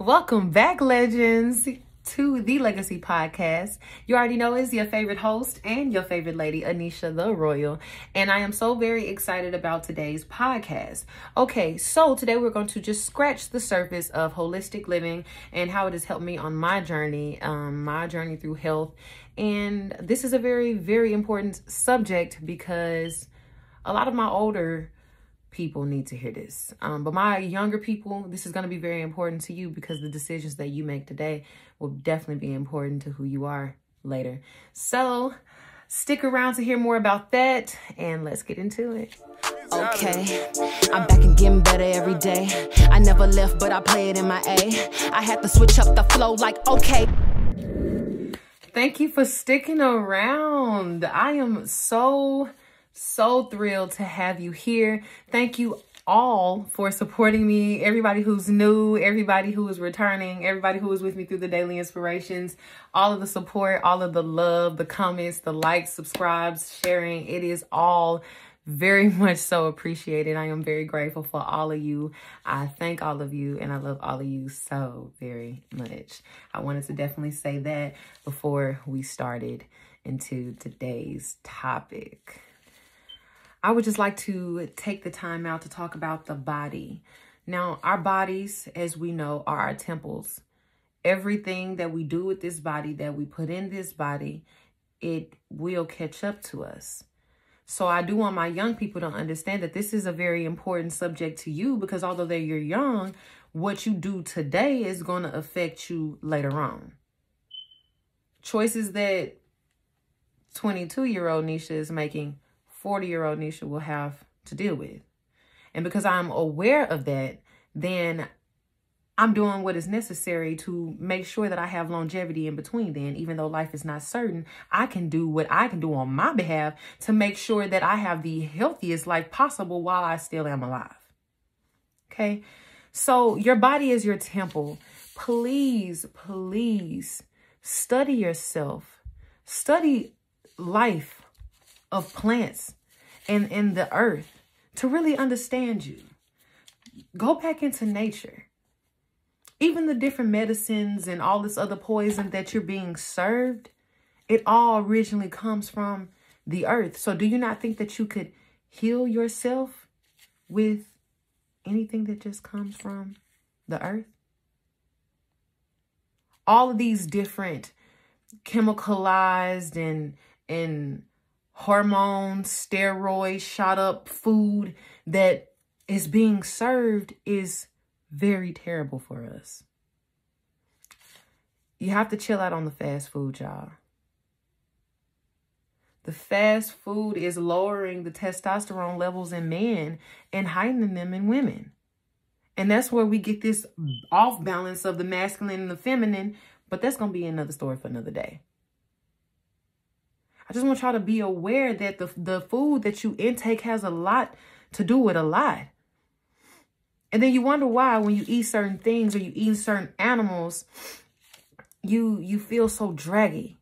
Welcome back, legends, to the Legacy Podcast. You already know is your favorite host and your favorite lady, Anisha the Royal. And I am so very excited about today's podcast. Okay, so today we're going to just scratch the surface of holistic living and how it has helped me on my journey, um, my journey through health. And this is a very, very important subject because a lot of my older people need to hear this. Um, but my younger people, this is going to be very important to you because the decisions that you make today will definitely be important to who you are later. So stick around to hear more about that and let's get into it. Okay, I'm back and getting better every day. I never left, but I play it in my A. I had to switch up the flow like, okay. Thank you for sticking around. I am so so thrilled to have you here. Thank you all for supporting me. Everybody who's new, everybody who is returning, everybody who is with me through the daily inspirations, all of the support, all of the love, the comments, the likes, subscribes, sharing. It is all very much so appreciated. I am very grateful for all of you. I thank all of you and I love all of you so very much. I wanted to definitely say that before we started into today's topic. I would just like to take the time out to talk about the body. Now, our bodies, as we know, are our temples. Everything that we do with this body, that we put in this body, it will catch up to us. So I do want my young people to understand that this is a very important subject to you because although they're you're young, what you do today is going to affect you later on. Choices that 22 year old Nisha is making 40 year old Nisha will have to deal with. And because I'm aware of that, then I'm doing what is necessary to make sure that I have longevity in between then, even though life is not certain, I can do what I can do on my behalf to make sure that I have the healthiest life possible while I still am alive. Okay. So your body is your temple. Please, please study yourself. Study life of plants and in the earth to really understand you. Go back into nature. Even the different medicines and all this other poison that you're being served, it all originally comes from the earth. So do you not think that you could heal yourself with anything that just comes from the earth? All of these different chemicalized and and hormones, steroids, shot up food that is being served is very terrible for us. You have to chill out on the fast food, y'all. The fast food is lowering the testosterone levels in men and heightening them in women. And that's where we get this off balance of the masculine and the feminine. But that's going to be another story for another day. I just want y'all to be aware that the, the food that you intake has a lot to do with a lot. And then you wonder why when you eat certain things or you eat certain animals, you you feel so draggy.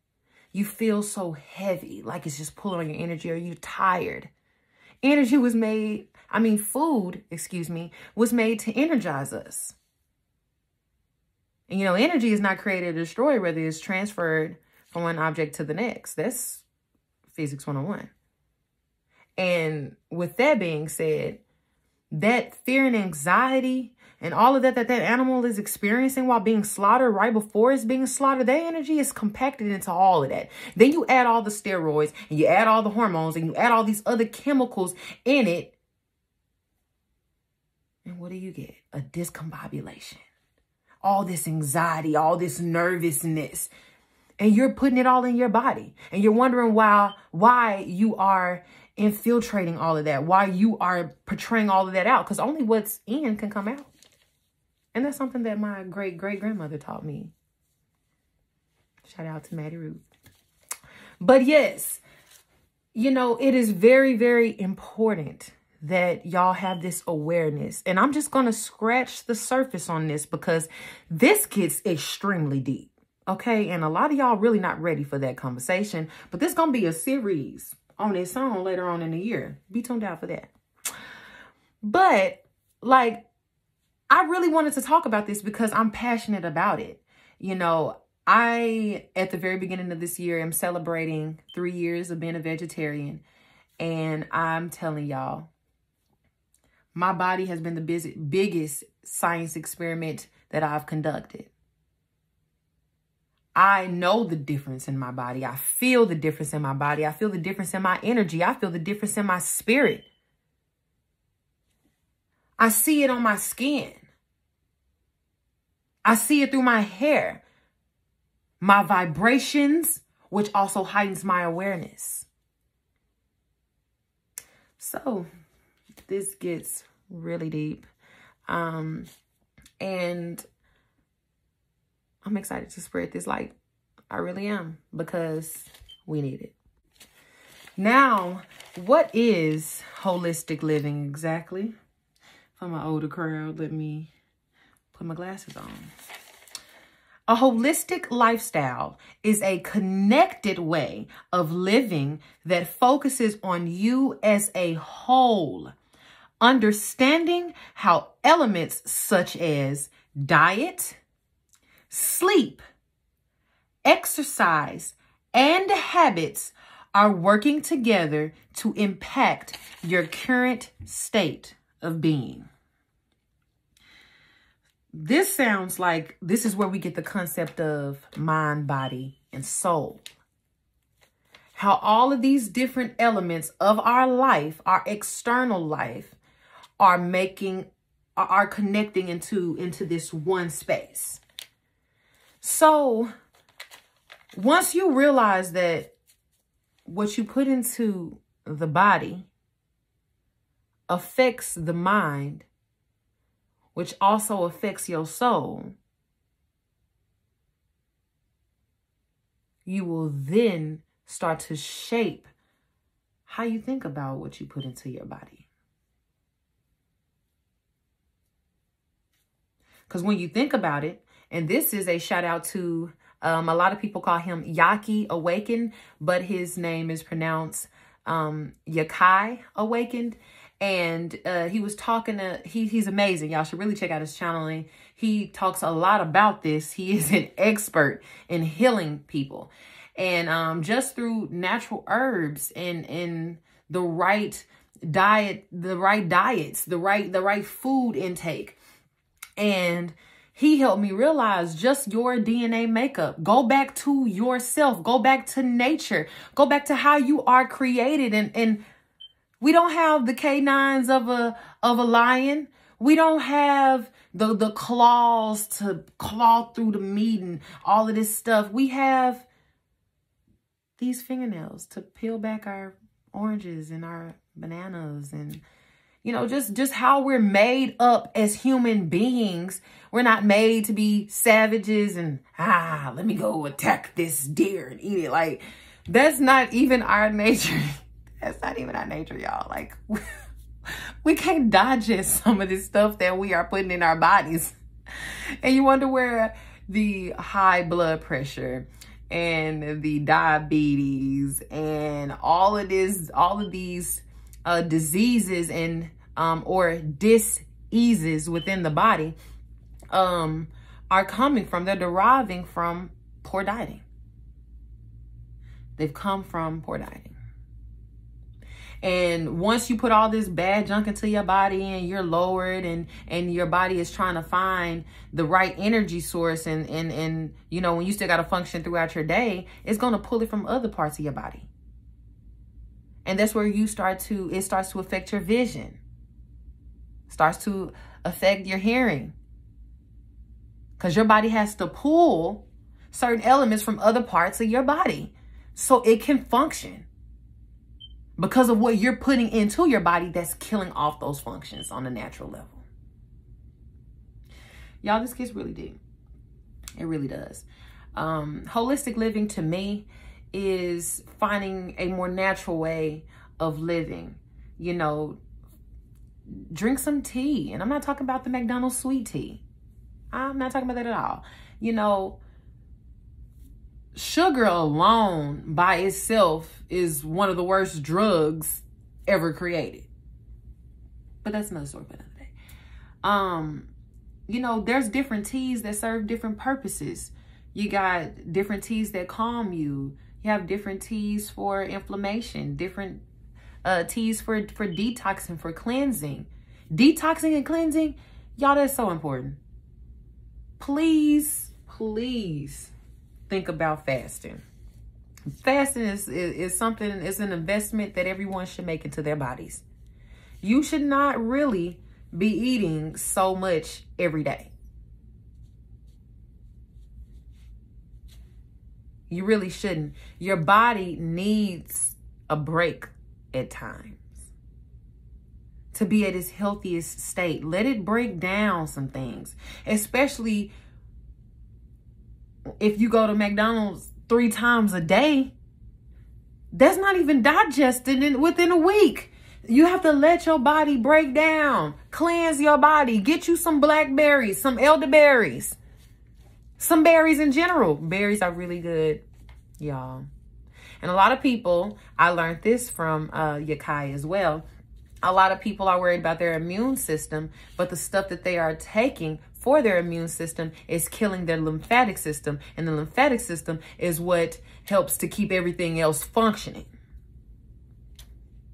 You feel so heavy, like it's just pulling on your energy or you're tired. Energy was made, I mean food, excuse me, was made to energize us. And you know, energy is not created or destroyed, whether it's transferred from one object to the next. That's Physics 101. And with that being said, that fear and anxiety and all of that that that animal is experiencing while being slaughtered right before it's being slaughtered, that energy is compacted into all of that. Then you add all the steroids and you add all the hormones and you add all these other chemicals in it. And what do you get? A discombobulation. All this anxiety, all this nervousness and you're putting it all in your body and you're wondering why why you are infiltrating all of that why you are portraying all of that out because only what's in can come out and that's something that my great great grandmother taught me shout out to maddie root but yes you know it is very very important that y'all have this awareness. And I'm just going to scratch the surface on this because this gets extremely deep. Okay, and a lot of y'all really not ready for that conversation, but this going to be a series on its own later on in the year. Be tuned out for that. But like, I really wanted to talk about this because I'm passionate about it. You know, I, at the very beginning of this year, am celebrating three years of being a vegetarian. And I'm telling y'all, my body has been the busy, biggest science experiment that I've conducted. I know the difference in my body. I feel the difference in my body. I feel the difference in my energy. I feel the difference in my spirit. I see it on my skin. I see it through my hair, my vibrations, which also heightens my awareness. So this gets really deep. Um, and I'm excited to spread this light. I really am because we need it. Now, what is holistic living exactly? For my older crowd, let me put my glasses on. A holistic lifestyle is a connected way of living that focuses on you as a whole, understanding how elements such as diet, sleep, exercise, and habits are working together to impact your current state of being. This sounds like this is where we get the concept of mind, body, and soul. How all of these different elements of our life, our external life, are making are connecting into into this one space. So once you realize that what you put into the body affects the mind, which also affects your soul, you will then start to shape how you think about what you put into your body. Because when you think about it, and this is a shout out to, um, a lot of people call him Yahki Awakened, but his name is pronounced um, Yakai Awakened. And uh, he was talking to, he, he's amazing. Y'all should really check out his channel. He talks a lot about this. He is an expert in healing people. And um, just through natural herbs and, and the right diet, the right diets, the right, the right food intake. And he helped me realize just your DNA makeup. Go back to yourself. Go back to nature. Go back to how you are created. And, and we don't have the canines of a, of a lion. We don't have the, the claws to claw through the meat and all of this stuff. We have these fingernails to peel back our oranges and our bananas and you know, just, just how we're made up as human beings. We're not made to be savages and, ah, let me go attack this deer and eat it. Like, that's not even our nature. that's not even our nature, y'all. Like, we can't digest some of this stuff that we are putting in our bodies. And you wonder where the high blood pressure and the diabetes and all of this, all of these uh, diseases and um, or diseases within the body um, are coming from. They're deriving from poor dieting. They've come from poor dieting. And once you put all this bad junk into your body and you're lowered and, and your body is trying to find the right energy source and, and, and, you know, when you still got to function throughout your day, it's going to pull it from other parts of your body. And that's where you start to, it starts to affect your vision. Starts to affect your hearing. Because your body has to pull certain elements from other parts of your body so it can function. Because of what you're putting into your body that's killing off those functions on a natural level. Y'all, this gets really deep. It really does. Um, holistic living to me is finding a more natural way of living. You know, drink some tea. And I'm not talking about the McDonald's sweet tea. I'm not talking about that at all. You know, sugar alone by itself is one of the worst drugs ever created. But that's another story for another day. Um, you know, there's different teas that serve different purposes. You got different teas that calm you. You have different teas for inflammation, different uh, teas for, for detoxing, for cleansing. Detoxing and cleansing, y'all, that's so important. Please, please think about fasting. Fasting is, is, is something, is an investment that everyone should make into their bodies. You should not really be eating so much every day. You really shouldn't. Your body needs a break at times to be at its healthiest state. Let it break down some things, especially if you go to McDonald's three times a day. That's not even digested in, within a week. You have to let your body break down, cleanse your body, get you some blackberries, some elderberries, some berries in general. Berries are really good, y'all. And a lot of people, I learned this from uh, Yakai as well. A lot of people are worried about their immune system, but the stuff that they are taking for their immune system is killing their lymphatic system. And the lymphatic system is what helps to keep everything else functioning.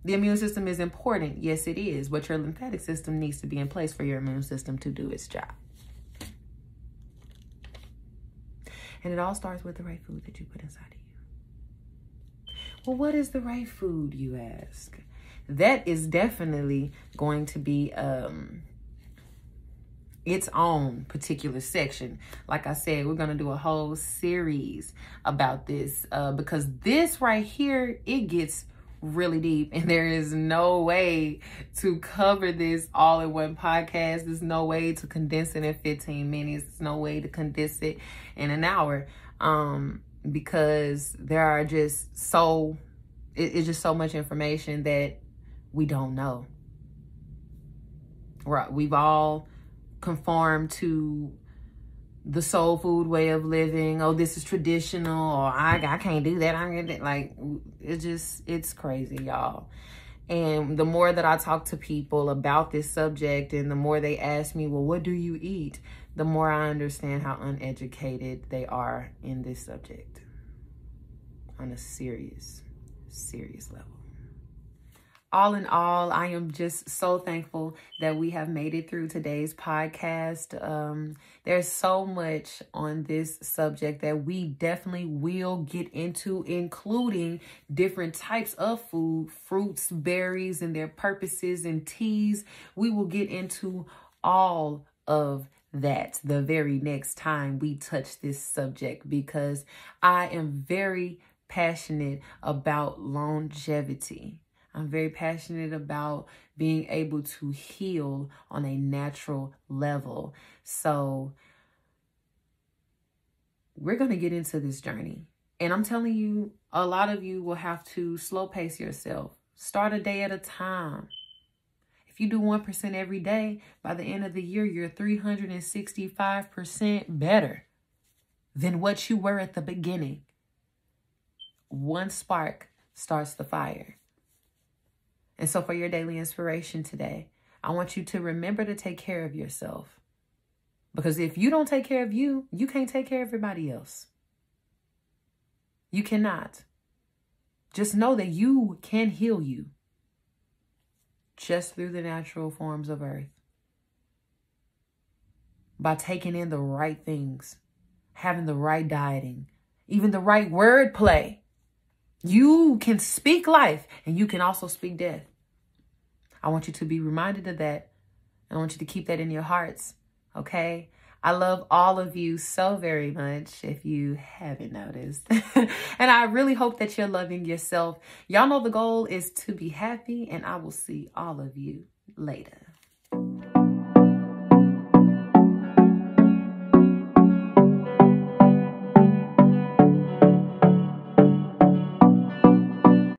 The immune system is important. Yes, it is. But your lymphatic system needs to be in place for your immune system to do its job. And it all starts with the right food that you put inside of you. Well, what is the right food, you ask? That is definitely going to be um, its own particular section. Like I said, we're going to do a whole series about this uh, because this right here, it gets really deep and there is no way to cover this all in one podcast. There's no way to condense it in 15 minutes. There's no way to condense it in an hour. Um because there are just so it, it's just so much information that we don't know. Right we've all conformed to the soul food way of living. Oh, this is traditional, or I, I can't do that. I'm like it's just it's crazy, y'all. And the more that I talk to people about this subject, and the more they ask me, well, what do you eat? The more I understand how uneducated they are in this subject on a serious, serious level all in all, I am just so thankful that we have made it through today's podcast. Um, there's so much on this subject that we definitely will get into, including different types of food, fruits, berries, and their purposes, and teas. We will get into all of that the very next time we touch this subject because I am very passionate about longevity. I'm very passionate about being able to heal on a natural level. So we're going to get into this journey. And I'm telling you, a lot of you will have to slow pace yourself. Start a day at a time. If you do 1% every day, by the end of the year, you're 365% better than what you were at the beginning. One spark starts the fire. And so, for your daily inspiration today, I want you to remember to take care of yourself. Because if you don't take care of you, you can't take care of everybody else. You cannot. Just know that you can heal you just through the natural forms of earth. By taking in the right things, having the right dieting, even the right word play. You can speak life and you can also speak death. I want you to be reminded of that. I want you to keep that in your hearts. Okay. I love all of you so very much if you haven't noticed. and I really hope that you're loving yourself. Y'all know the goal is to be happy, and I will see all of you later.